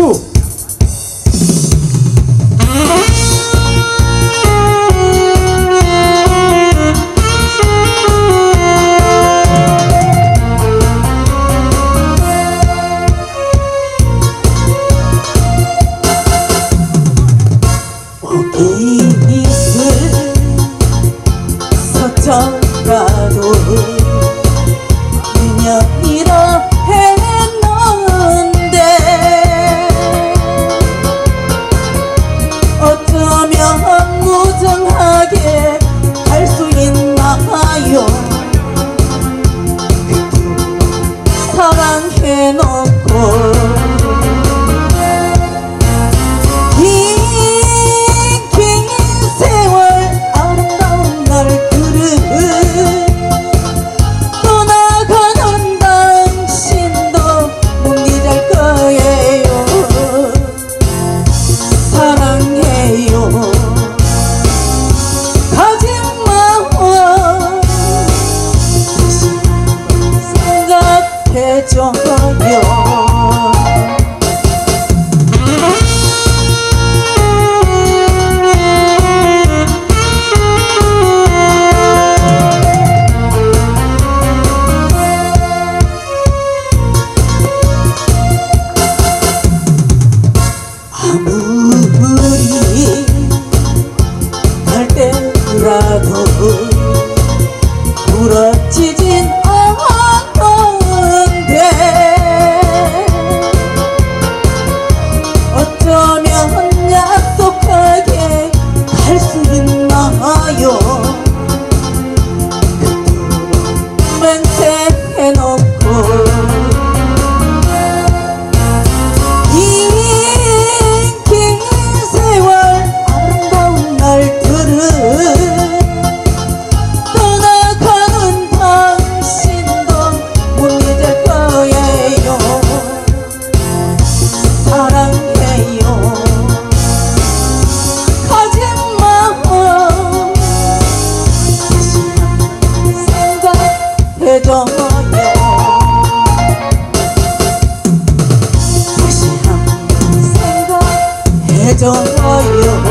박수! 어디 있을 서정가도 trouble I don't know you.